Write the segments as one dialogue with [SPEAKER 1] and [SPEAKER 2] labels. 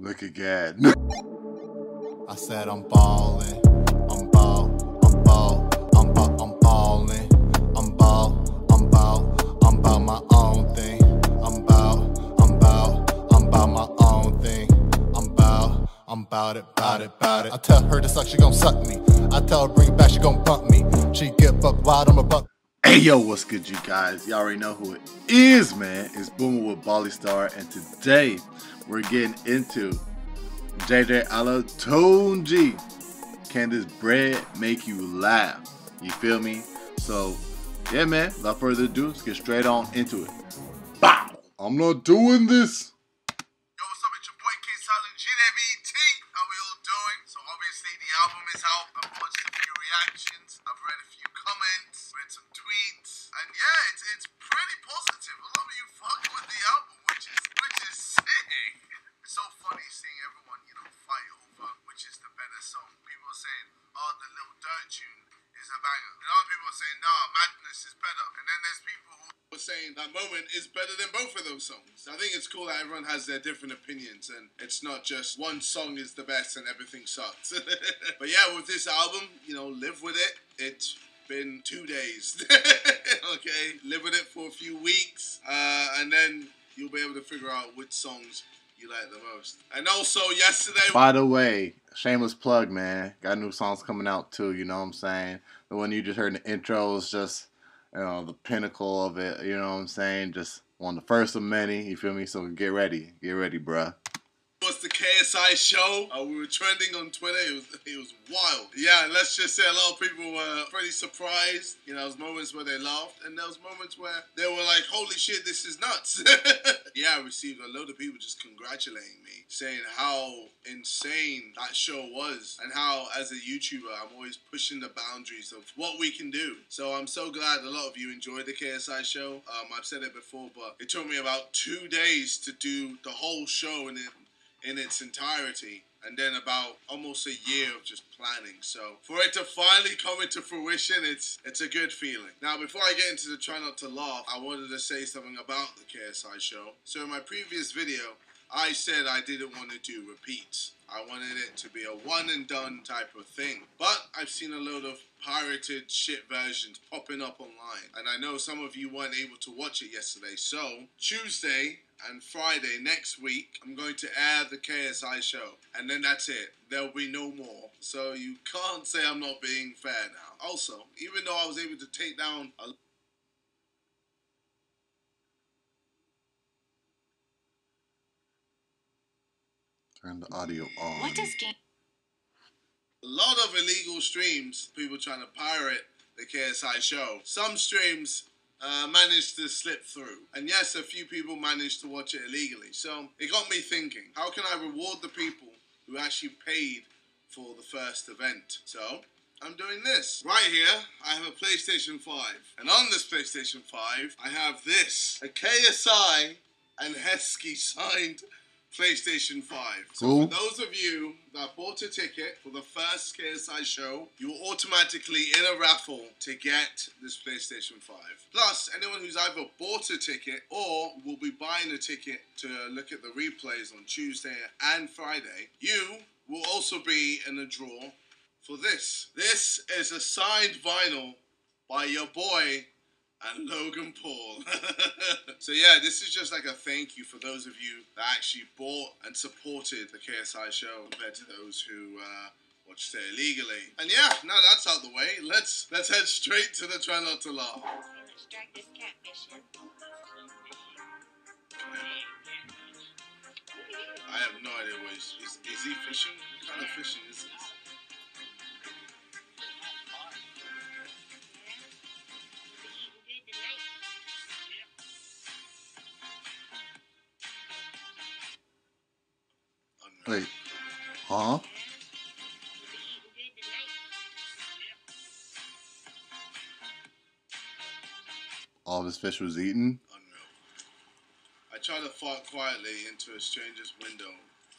[SPEAKER 1] Look again.
[SPEAKER 2] I said I'm ballin', I'm ball, I'm ball, I'm ball, I'm ballin', I'm ball, I'm ball, I'm my own thing. I'm ball, I'm ball, I'm my own thing. I'm ball, I'm bout it, bout it, bout it. I tell her to suck, she gon' suck me. I tell her bring it back, she gon' bump me. She get buck wild, I'm a buck.
[SPEAKER 1] Hey yo, what's good, you guys? Y'all already know who it is, man. It's Boomer with Ballystarr, and today we're getting into JJ Olatunji. Can this bread make you laugh? You feel me? So, yeah, man. Without further ado, let's get straight on into it. Bow! I'm not doing this.
[SPEAKER 3] And it's
[SPEAKER 4] not just one song is the best and everything sucks. but yeah, with this album, you know, live with it. It's been two days. okay, live with it for a few weeks, uh, and then you'll be able to figure out which songs you like the most. And also, yesterday.
[SPEAKER 1] By the way, shameless plug, man. Got new songs coming out too. You know what I'm saying? The one you just heard in the intro is just, you know, the pinnacle of it. You know what I'm saying? Just one of the first of many. You feel me? So get ready, get ready, bruh.
[SPEAKER 4] Was the KSI show. Uh, we were trending on Twitter. It was it was wild. Yeah, let's just say a lot of people were pretty surprised. You know, there was moments where they laughed, and there was moments where they were like, "Holy shit, this is nuts!" yeah, I received a load of people just congratulating me, saying how insane that show was, and how as a YouTuber, I'm always pushing the boundaries of what we can do. So I'm so glad a lot of you enjoyed the KSI show. Um, I've said it before, but it took me about two days to do the whole show, and it in its entirety and then about almost a year of just planning so for it to finally come into fruition it's it's a good feeling now before i get into the try not to laugh i wanted to say something about the ksi show so in my previous video i said i didn't want to do repeats I wanted it to be a one and done type of thing. But I've seen a load of pirated shit versions popping up online. And I know some of you weren't able to watch it yesterday. So, Tuesday and Friday next week, I'm going to air the KSI show. And then that's it. There'll be no more. So you can't say I'm not being fair now. Also, even though I was able to take down a
[SPEAKER 1] Turn the audio on.
[SPEAKER 5] What does game?
[SPEAKER 4] a lot of illegal streams, people trying to pirate the KSI show. Some streams uh, managed to slip through. And yes, a few people managed to watch it illegally. So it got me thinking how can I reward the people who actually paid for the first event? So I'm doing this. Right here, I have a PlayStation 5. And on this PlayStation 5, I have this a KSI and Hesky signed PlayStation 5. So
[SPEAKER 1] Cool.
[SPEAKER 4] for those of you that bought a ticket for the first KSI show, you are automatically in a raffle to get this PlayStation 5. Plus, anyone who's either bought a ticket or will be buying a ticket to look at the replays on Tuesday and Friday, you will also be in a draw for this. This is a signed vinyl by your boy and Logan Paul. so yeah, this is just like a thank you for those of you that actually bought and supported the KSI show compared to those who uh, watched it illegally. And yeah, now that's out the way, let's let's head straight to the try not to laugh. I have no idea is, is he fishing? What kind of fishing is this?
[SPEAKER 1] Wait. Huh? All this fish was eaten?
[SPEAKER 4] I try to fall quietly into a stranger's window.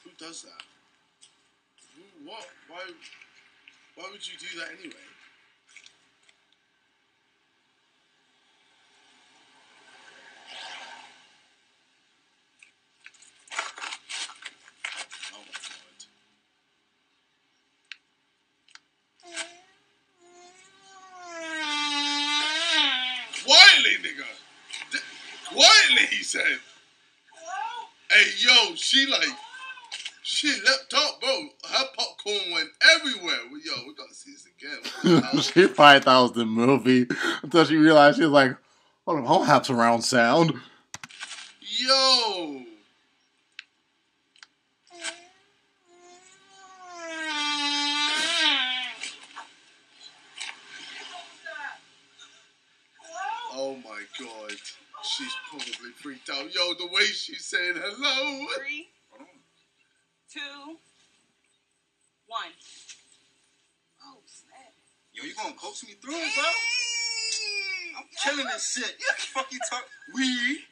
[SPEAKER 4] Who does that? Who, what? Why? Why would you do that anyway? quietly, he said. Hey, yo, she like, she leapt up, bro. Her popcorn went everywhere. Well, Yo, we gotta see this again. What the hell?
[SPEAKER 1] she probably thought it was the movie until she realized she was like, hold on, I don't have surround sound.
[SPEAKER 4] Yo. Oh my god. She's probably freaked out. Yo, the way she's saying hello.
[SPEAKER 6] Three, two, one. Oh, snap.
[SPEAKER 7] Yo, you gonna coach me through it, bro? I'm killing this shit. Fuck you talk. We.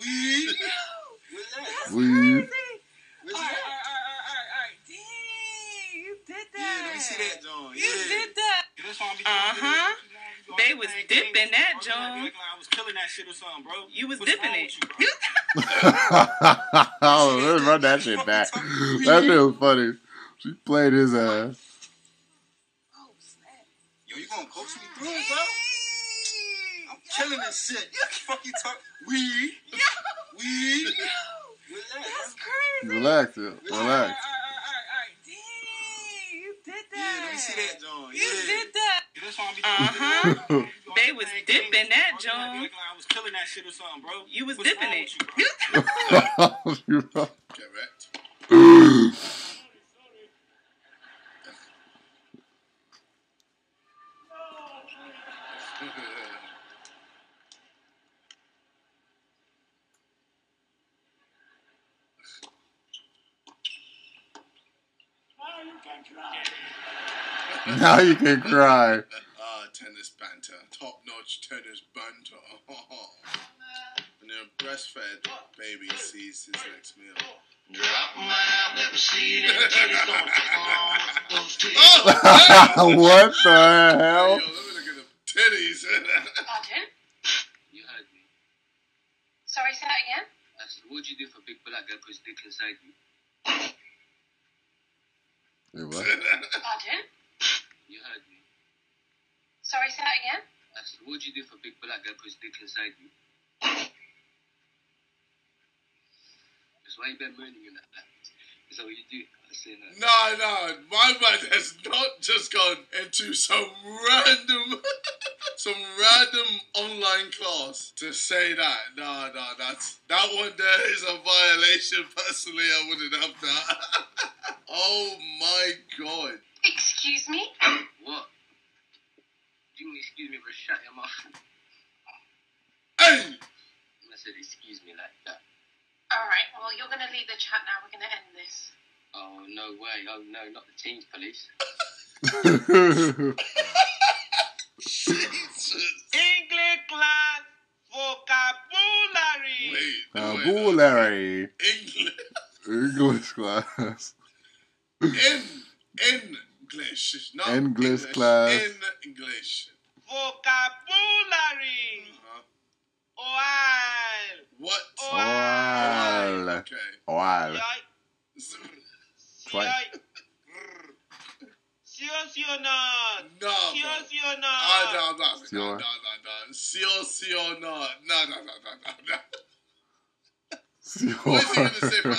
[SPEAKER 7] We. Where's that?
[SPEAKER 1] We,
[SPEAKER 6] Crazy.
[SPEAKER 7] Where's
[SPEAKER 6] All right,
[SPEAKER 7] that?
[SPEAKER 6] all right, all right, all right. Dang, you did
[SPEAKER 7] Yeah, let me see that, John.
[SPEAKER 6] You
[SPEAKER 7] yeah.
[SPEAKER 6] did that.
[SPEAKER 7] That's why
[SPEAKER 6] Uh-huh. They was dipping that,
[SPEAKER 7] Bro,
[SPEAKER 6] John.
[SPEAKER 7] you like I was killing that shit or something, bro.
[SPEAKER 6] You was
[SPEAKER 7] What's
[SPEAKER 6] dipping
[SPEAKER 7] wrong
[SPEAKER 6] it.
[SPEAKER 7] you,
[SPEAKER 1] oh, let's run that shit back. That shit was funny. She played his ass.
[SPEAKER 7] Gonna coach me through it, bro? I'm killing this shit. Fuck you talk. We. We. Where's that?
[SPEAKER 6] That's crazy.
[SPEAKER 1] Relax, it.
[SPEAKER 6] All right,
[SPEAKER 1] relax.
[SPEAKER 6] all right, all right, all right. Dang, you did
[SPEAKER 7] Yeah,
[SPEAKER 6] that.
[SPEAKER 7] let me see that, John.
[SPEAKER 6] You
[SPEAKER 7] yeah.
[SPEAKER 6] did that.
[SPEAKER 7] That's why I be
[SPEAKER 6] Uh-huh. They was
[SPEAKER 7] Everything
[SPEAKER 6] dipping that,
[SPEAKER 7] Bro,
[SPEAKER 6] John.
[SPEAKER 7] like I was killing that shit or something, bro.
[SPEAKER 6] You was
[SPEAKER 7] What's
[SPEAKER 6] dipping
[SPEAKER 7] wrong
[SPEAKER 6] it.
[SPEAKER 7] with you, bro?
[SPEAKER 4] Correct.
[SPEAKER 1] now you can cry.
[SPEAKER 4] Ah, tennis banter. Top notch tennis banter. when a breastfed baby sees his next meal. Oh!
[SPEAKER 1] what the
[SPEAKER 4] Yo,
[SPEAKER 1] hell?
[SPEAKER 4] let me look at the titties.
[SPEAKER 5] Pardon?
[SPEAKER 8] You heard me.
[SPEAKER 5] Sorry, say that again?
[SPEAKER 8] I said, what'd you do for big black guy puts dick inside you?
[SPEAKER 1] Wait, what?
[SPEAKER 5] Pardon?
[SPEAKER 8] You heard me.
[SPEAKER 5] Sorry, say that again?
[SPEAKER 8] I said, what'd you do for big black guy puts dick inside you? That's why you been moaning in that. Is that what you do? I say that.
[SPEAKER 4] no, no, my man has not just gone into some random, some random online class to say that. No, no, that's that one. There is a violation. Personally, I wouldn't have that. oh my god.
[SPEAKER 5] Excuse me?
[SPEAKER 8] What? You can excuse me for shut your mouth.
[SPEAKER 4] Hey,
[SPEAKER 8] I said, excuse me like that.
[SPEAKER 5] Alright, well, you're gonna leave the chat now. We're gonna end this.
[SPEAKER 8] Oh, no way. Oh, no, not the teens police.
[SPEAKER 7] English class vocabulary.
[SPEAKER 4] Wait, wait,
[SPEAKER 1] Vocabulary.
[SPEAKER 4] English.
[SPEAKER 1] English class.
[SPEAKER 4] In English, not
[SPEAKER 1] English class.
[SPEAKER 4] In English.
[SPEAKER 7] Vocabulary.
[SPEAKER 4] Uh-huh.
[SPEAKER 7] While.
[SPEAKER 4] What?
[SPEAKER 1] Oal.
[SPEAKER 4] Okay.
[SPEAKER 1] Oal. Twice.
[SPEAKER 7] Sí o sí o no.
[SPEAKER 4] No.
[SPEAKER 7] Sí o
[SPEAKER 4] bro.
[SPEAKER 7] sí o no.
[SPEAKER 4] No, no, no,
[SPEAKER 1] Sure.
[SPEAKER 4] no, no, no. Sí o sí o no. No, no, no, no, no, no. What is he gonna say for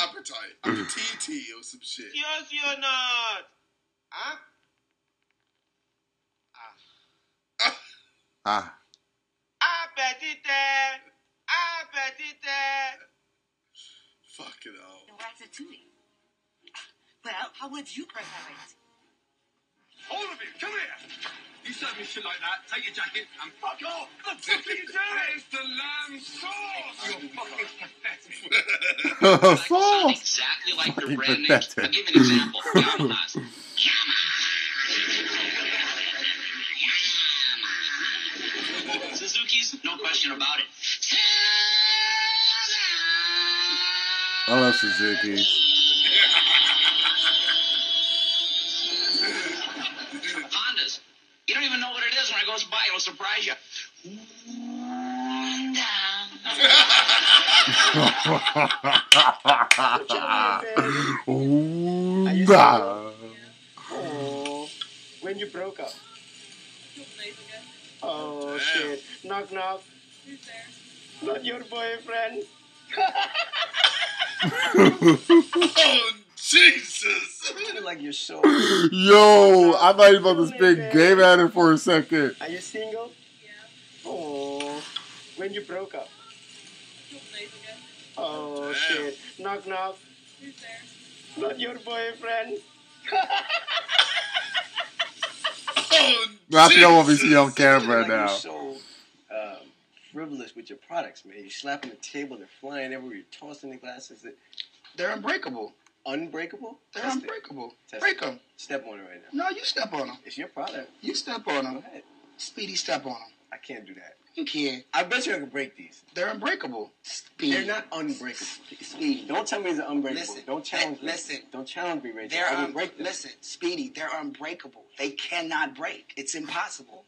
[SPEAKER 6] You
[SPEAKER 9] shit like that, take your jacket and fuck off! What the fuck are you doing? It's the lamb sauce! You're fucking pathetic.
[SPEAKER 8] Sound
[SPEAKER 1] Sauce.
[SPEAKER 8] exactly like their
[SPEAKER 1] Fucking
[SPEAKER 8] brand names.
[SPEAKER 1] pathetic.
[SPEAKER 8] I'll give you an example. Yamaha's. Yamaha. Suzuki's, no question about it.
[SPEAKER 1] I love Suzuki. Honda.
[SPEAKER 10] Oh, when you broke up.
[SPEAKER 6] Two days ago.
[SPEAKER 10] Oh shit. Knock knock.
[SPEAKER 6] Who's there?
[SPEAKER 11] Not your boyfriend.
[SPEAKER 4] Oh, Jesus!
[SPEAKER 11] I feel like you're so.
[SPEAKER 1] Yo, I thought you were about to spit game at it for a second.
[SPEAKER 11] Are you single? Yeah. Oh, when you broke up? Oh shit! Knock knock. Who's there? Not your boyfriend.
[SPEAKER 4] Oh,
[SPEAKER 1] I think I want to see you on camera
[SPEAKER 11] like you're
[SPEAKER 1] now.
[SPEAKER 11] so um, frivolous with your products, man. You're slapping the table, they're flying everywhere. You're tossing the glasses. That
[SPEAKER 7] They're unbreakable.
[SPEAKER 11] unbreakable.
[SPEAKER 7] They're
[SPEAKER 11] Test
[SPEAKER 7] unbreakable.
[SPEAKER 11] Test
[SPEAKER 7] Break them.
[SPEAKER 11] Step on it right now.
[SPEAKER 7] No, you step on them.
[SPEAKER 11] It's your product.
[SPEAKER 7] You step on them.
[SPEAKER 11] ahead.
[SPEAKER 7] Speedy step on them.
[SPEAKER 11] I can't do that.
[SPEAKER 7] You can.
[SPEAKER 11] I bet you I can break these.
[SPEAKER 7] They're unbreakable. Speed.
[SPEAKER 11] They're not unbreakable. Speedy. Don't tell me they're unbreakable.
[SPEAKER 12] Listen,
[SPEAKER 11] Don't challenge me.
[SPEAKER 12] listen.
[SPEAKER 11] Don't challenge me, Rachel.
[SPEAKER 12] They're
[SPEAKER 11] I will
[SPEAKER 12] un-
[SPEAKER 11] break them.
[SPEAKER 12] listen, Speedy, they're unbreakable. They cannot break. It's impossible.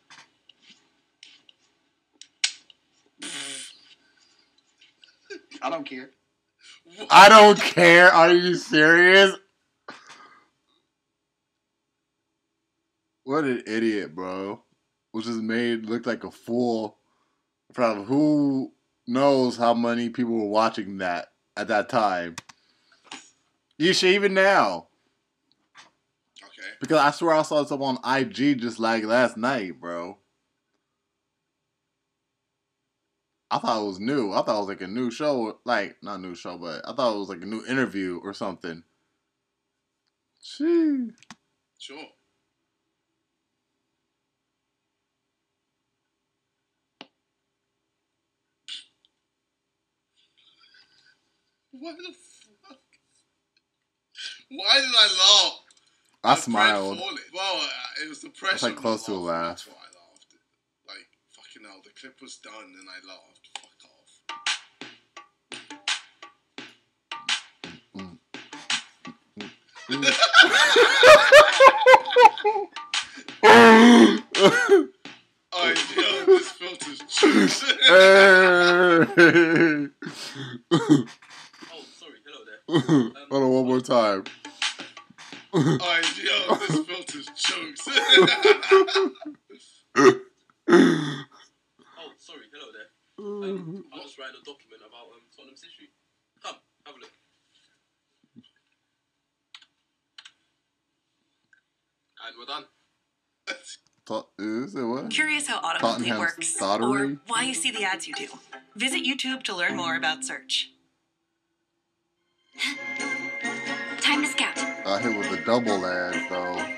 [SPEAKER 7] I don't care.
[SPEAKER 1] I don't care. Are you serious? What an idiot, bro. Was just made look like a fool in front of who knows how many people were watching that at that time. You should even now.
[SPEAKER 4] Okay.
[SPEAKER 1] Because I swear I saw this up on IG just like last night, bro. I thought it was new. I thought it was like a new show. Like, not new show, but I thought it was like a new interview or something. Gee.
[SPEAKER 4] Sure. Why the fuck? Why did I laugh?
[SPEAKER 1] I
[SPEAKER 4] At
[SPEAKER 1] smiled.
[SPEAKER 4] Well, uh, it was the pressure.
[SPEAKER 1] That's like close to a laugh.
[SPEAKER 4] That's why I laughed. Like, fucking hell, the clip was done and I laughed. Fuck off. Alright, yo, this filter's juice.
[SPEAKER 1] Hey.
[SPEAKER 9] Sorry. Hello there.
[SPEAKER 1] Hold on, one more time.
[SPEAKER 4] Alright, yo, this filter's jokes.
[SPEAKER 9] Oh, sorry. Hello there. Um, I was just writing a document about um, Tottenham's history. Come, have a look. And we're done.
[SPEAKER 1] Tot- Is it what?
[SPEAKER 13] Curious how autocomplete
[SPEAKER 1] Tottenham's
[SPEAKER 13] works,
[SPEAKER 1] Thottery?
[SPEAKER 13] or why you see the ads you do. Visit YouTube to learn more about search.
[SPEAKER 14] Time to scout.
[SPEAKER 1] I hit with the double ads though.
[SPEAKER 9] Writing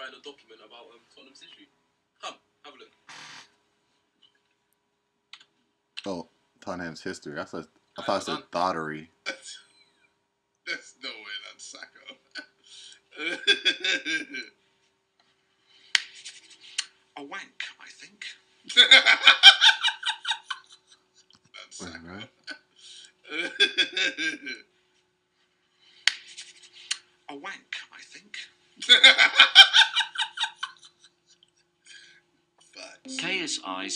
[SPEAKER 9] a document about um, Tottenham's history. Come, have a look.
[SPEAKER 1] Oh, Tottenham's history. I thought I thought it said thottery.
[SPEAKER 4] There's no way that's Sacco.
[SPEAKER 7] A wank, I think.
[SPEAKER 4] that's
[SPEAKER 1] Wait,
[SPEAKER 4] Sacco.
[SPEAKER 1] right?
[SPEAKER 7] A wank, I think.
[SPEAKER 4] Facts.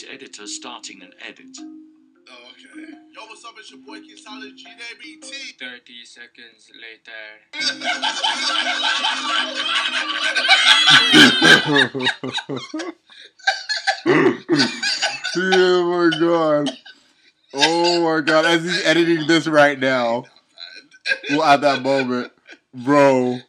[SPEAKER 15] KSI's editor starting an edit.
[SPEAKER 4] Oh, okay. Yo, what's up? It's your boy Kid Solid GWT.
[SPEAKER 8] 30 seconds later.
[SPEAKER 1] oh my god. Oh my god. As he's editing this right now. Well, at that moment. Bro.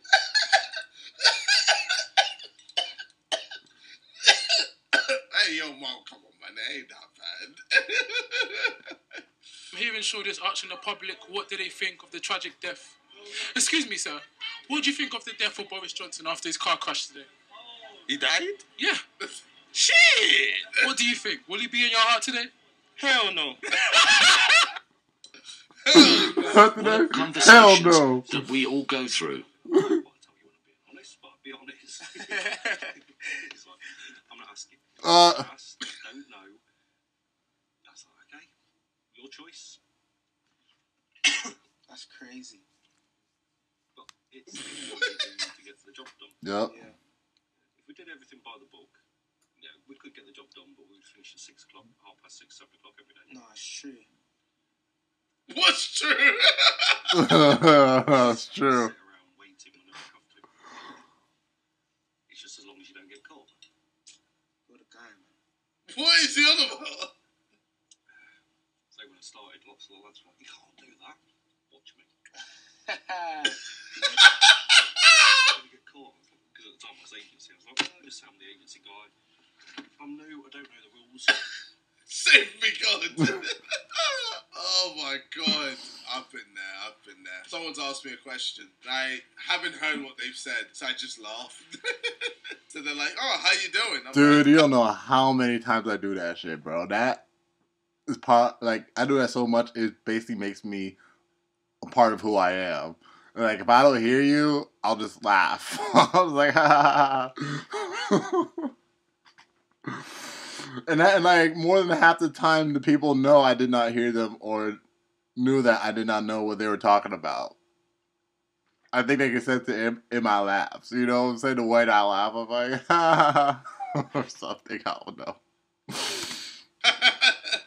[SPEAKER 4] hey, yo, mom, come on, man. That ain't that bad.
[SPEAKER 6] I'm hearing Shoulders asking the public what do they think of the tragic death. Excuse me, sir. What do you think of the death of Boris Johnson after his car crash today?
[SPEAKER 7] He died?
[SPEAKER 6] Yeah.
[SPEAKER 7] Shit!
[SPEAKER 6] What do you think? Will he be in your heart today?
[SPEAKER 7] Hell no.
[SPEAKER 1] After that, hell
[SPEAKER 15] Conversations
[SPEAKER 1] no.
[SPEAKER 15] that we all go through.
[SPEAKER 9] honest, but be honest. it's like, I'm not asking.
[SPEAKER 1] Uh.
[SPEAKER 9] Ask, don't know. That's like, okay. Your choice.
[SPEAKER 7] That's crazy.
[SPEAKER 9] But it's what we do to get the job done.
[SPEAKER 1] Yep.
[SPEAKER 9] If we did everything by the book, yeah, we could get the job done, but we'd finish at six o'clock, half past six, seven o'clock every day.
[SPEAKER 7] No, it's true.
[SPEAKER 4] What's true?
[SPEAKER 1] That's true.
[SPEAKER 9] Sit around waiting whenever you have to. It's just as long as you don't get caught.
[SPEAKER 7] Go to guy, man.
[SPEAKER 4] What is he on about?
[SPEAKER 9] Were like, you can't do that. Watch me. Caught. Because at the time I was agency, I was like, oh, just I'm the agency guy. I'm new, I don't know the rules.
[SPEAKER 4] Save me, God. oh my God. I've been there. I've been there. Someone's asked me a question. I haven't heard what they've said, so I just laugh. so they're like, "Oh, how you doing?" I'm
[SPEAKER 1] Dude,
[SPEAKER 4] like,
[SPEAKER 1] you don't know how many times I do that shit, bro. That is part like I do that so much it basically makes me a part of who I am. Like if I don't hear you, I'll just laugh. I was like, ha, and that, and like more than half the time, the people know I did not hear them or knew that I did not know what they were talking about. I think they can sense it in, in my laughs. You know what I'm saying? The way I laugh, I'm like, ha, or something. I don't know.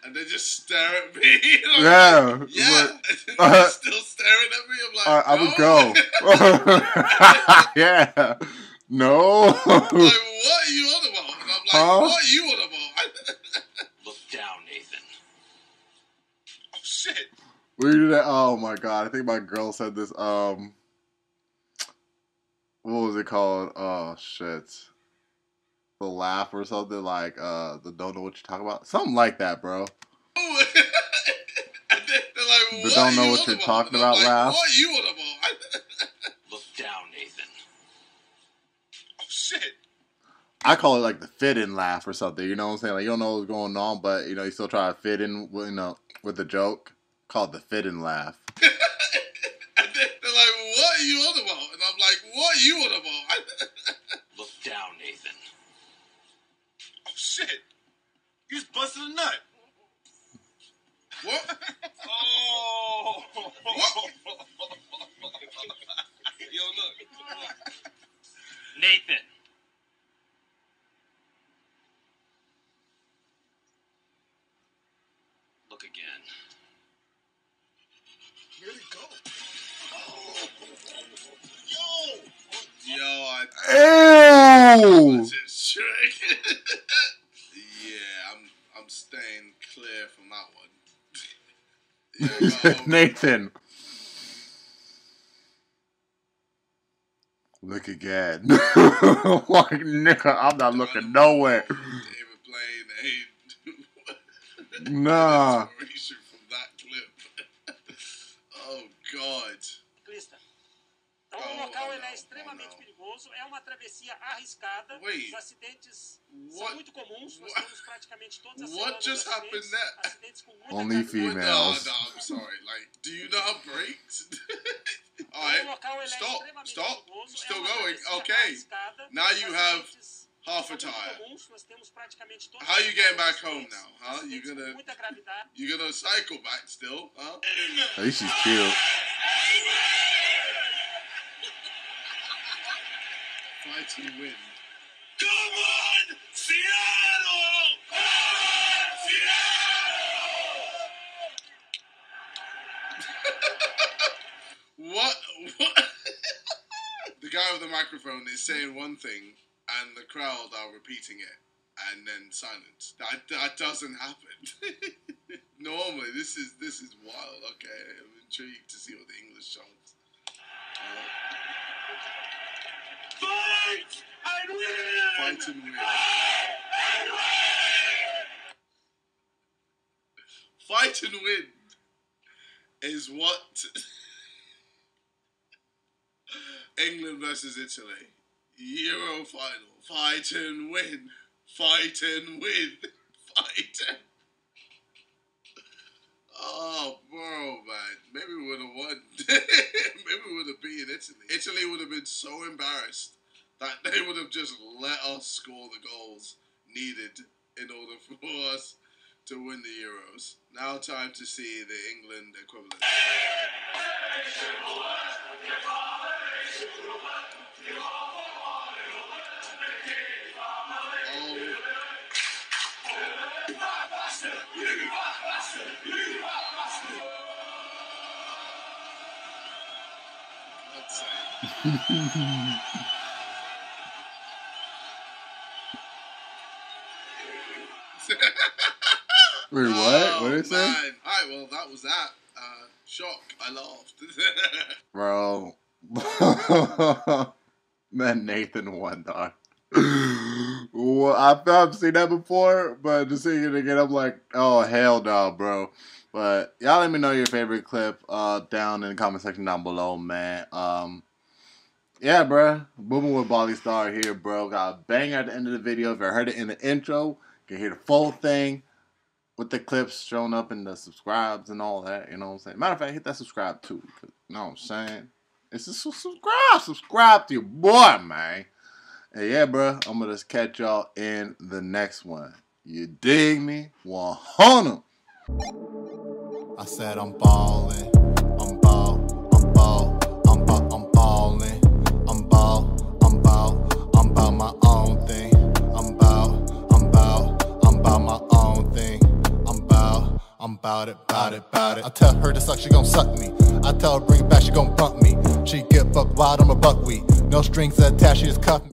[SPEAKER 4] And they just stare at me. I'm
[SPEAKER 1] Yeah,
[SPEAKER 4] like, yeah.
[SPEAKER 1] but-
[SPEAKER 4] And they're still staring at me. I'm like,
[SPEAKER 1] I, I
[SPEAKER 4] no.
[SPEAKER 1] would go. yeah. No.
[SPEAKER 4] like, what are you on about? And I'm like,
[SPEAKER 1] Huh?
[SPEAKER 4] what are you on about?
[SPEAKER 9] Look down, Nathan.
[SPEAKER 4] oh shit.
[SPEAKER 1] we do that. Oh my god! I think my girl said this. Um, what was it called? Oh shit, the laugh or something like uh the don't know what you're talking about. Something like that, bro.
[SPEAKER 4] and they, they're like,
[SPEAKER 1] The don't know
[SPEAKER 4] you
[SPEAKER 1] what you're
[SPEAKER 4] about?
[SPEAKER 1] talking about
[SPEAKER 4] like,
[SPEAKER 1] laugh.
[SPEAKER 4] What you on about?
[SPEAKER 9] Look down, Nathan.
[SPEAKER 4] oh shit.
[SPEAKER 1] I call it like the fit in laugh or something. You know what I'm saying? Like you don't know what's going on, but you know you still try to fit in, with, you know, with the joke. Called the fit in laugh.
[SPEAKER 4] And they, they're like, what are you on about? And I'm like, what are you on about?
[SPEAKER 7] You just busted a nut.
[SPEAKER 4] what?
[SPEAKER 7] Oh.
[SPEAKER 9] Yo, look. Nathan.
[SPEAKER 4] Yeah, well,
[SPEAKER 1] Nathan. Look again. like, nigga, I'm not looking nowhere.
[SPEAKER 4] David Blaine, hey,
[SPEAKER 1] Nah.
[SPEAKER 4] from that clip. oh God.
[SPEAKER 16] Ciclista. Então, o local ele é extremamente perigoso, é uma travessia arriscada.
[SPEAKER 4] Wait.
[SPEAKER 16] Os acidentes
[SPEAKER 4] What-
[SPEAKER 16] são muito comuns, nós temos praticamente todas as
[SPEAKER 4] What
[SPEAKER 16] semanas
[SPEAKER 4] just happened
[SPEAKER 16] acidentes,
[SPEAKER 4] there?
[SPEAKER 16] acidentes com muita
[SPEAKER 1] Only
[SPEAKER 16] gravidade.
[SPEAKER 4] No,
[SPEAKER 1] females.
[SPEAKER 4] no, I'm sorry. Like, do you not have brakes? Alright,
[SPEAKER 16] local é
[SPEAKER 4] stop, stop.
[SPEAKER 16] perigoso, é
[SPEAKER 4] Still going. Okay.
[SPEAKER 16] arriscada.
[SPEAKER 4] Now you have half a tire.
[SPEAKER 16] comuns, nós temos praticamente todas
[SPEAKER 4] How
[SPEAKER 16] are
[SPEAKER 4] you getting back home now, huh? You
[SPEAKER 16] acidentes com
[SPEAKER 4] gonna
[SPEAKER 16] muita gravidade.
[SPEAKER 4] you gonna cycle back still, huh?
[SPEAKER 1] At least she's cute.
[SPEAKER 4] Fighting wind.
[SPEAKER 17] Come on, Seattle! Come on, Seattle!
[SPEAKER 4] What? What? the guy with the microphone is saying one thing, and the crowd are repeating it, and then silence. That that doesn't happen. Normally, this is this is wild. Okay, I'm intrigued to see what the English songs.
[SPEAKER 17] Fight and win!
[SPEAKER 4] Fight and win. Fight and win is what England versus Italy. Euro final. Fight and win. Fight and win. Fight and Oh, bro, man. Maybe we would have won. Maybe we would have beaten Italy. Italy would have been so embarrassed they would have just let us score the goals needed in order for us to win the Euros. Now, time to see the England equivalent. Oh.
[SPEAKER 1] Wait, what? What did it say?
[SPEAKER 4] Oh, Man. Alright, well, that was that. Uh, shock. I laughed.
[SPEAKER 1] Bro. Man, Nathan won, dog. well, I've, I've seen that before, but just seeing it again, I'm like, oh, hell no, bro. But y'all let me know your favorite clip uh, down in the comment section down below, man. Um, yeah, bro. Booming with Ballystarr here, bro. Got a bang at the end of the video. If you heard it in the intro, you can hear the full thing with the clips showing up in the subscribes and all that. You know what I'm saying? Matter of fact, hit that subscribe too. You know what I'm saying? It's just subscribe. Subscribe to your boy, man. And yeah, bro. I'm going to just catch y'all in the next one. You dig me? 100.
[SPEAKER 2] I said I'm ballin', I'm bout it, bout it, bout it. I tell her to suck, she gon' suck me. I tell her bring it back, she gon' bump me. She get buck wild, I'm a buckwheat. No strings attached, she just cuff me.